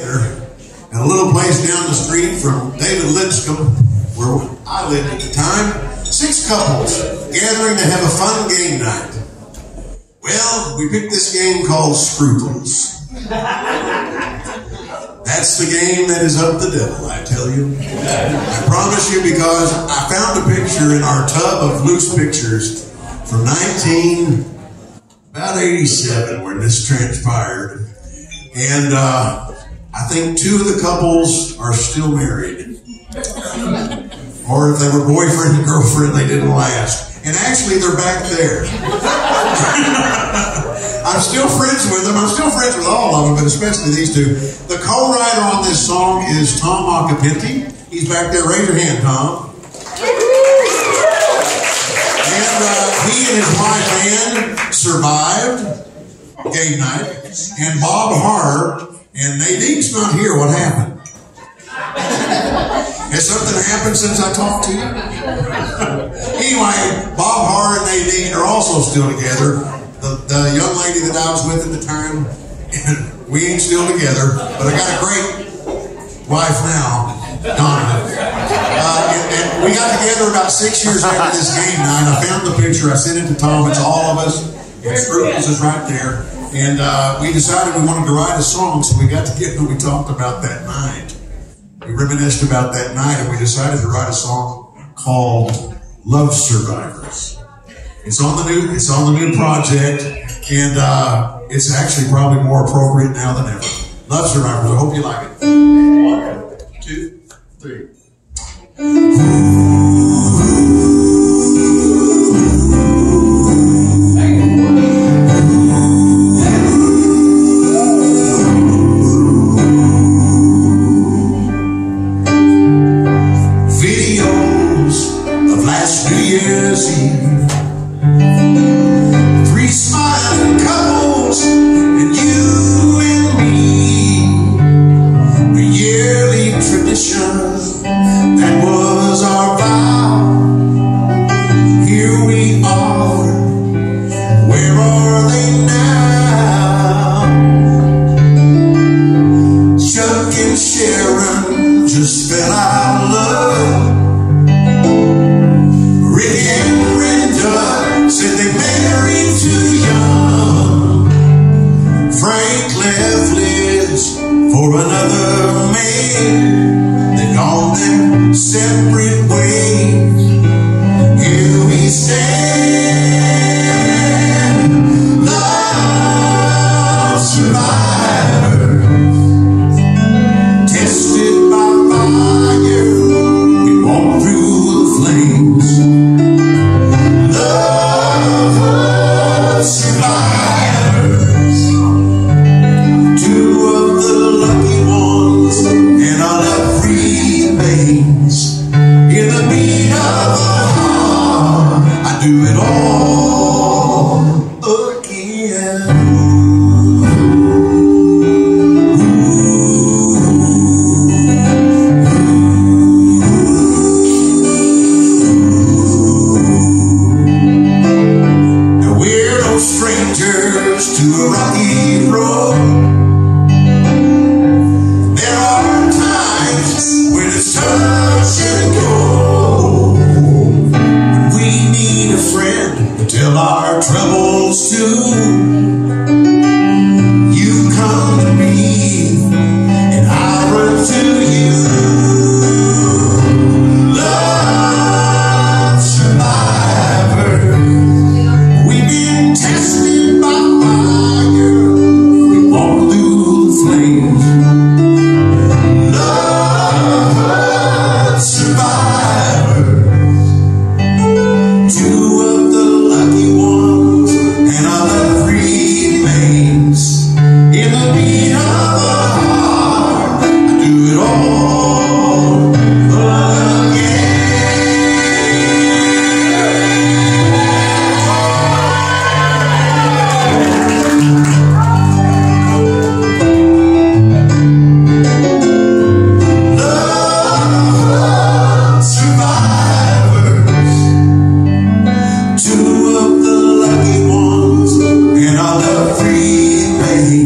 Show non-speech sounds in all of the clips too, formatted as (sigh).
And a little place down the street from David Lipscomb, where I lived at the time, six couples gathering to have a fun game night. Well, we picked this game called Scruples. That's the game that is of the devil, I tell you. I promise you because I found a picture in our tub of loose pictures from 19, about 87 when this transpired. And uh, I think two of the couples are still married. Or if they were boyfriend and girlfriend, they didn't last. And actually, they're back there. (laughs) I'm still friends with them. I'm still friends with all of them, but especially these two. The co-writer on this song is Tom Acapinti. He's back there. Raise your hand, Tom. And uh, he and his wife Ann survived game night. And Bob Harr and Nadine's not here. What happened? Has something happened since I talked to you? (laughs) anyway, Bob Harr and Nadine are also still together. The, the young lady that I was with at the time, (laughs) we ain't still together, but I got a great wife now, Donna. Uh, and, and we got together about six years after this game night. I found the picture, I sent it to Tom, it's all of us, and Scruples is right there. And uh, we decided we wanted to write a song, so we got together and we talked about that night. We reminisced about that night, and we decided to write a song called "Love Survivors." It's on the new, it's on the new project, and uh, it's actually probably more appropriate now than ever. "Love Survivors." I hope you like it. do it all. our troubles too.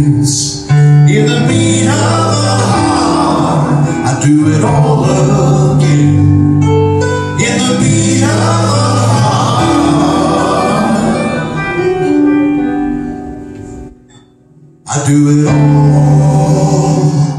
things in the beat of a heart. I do it all again in the beat of a heart. I do it all.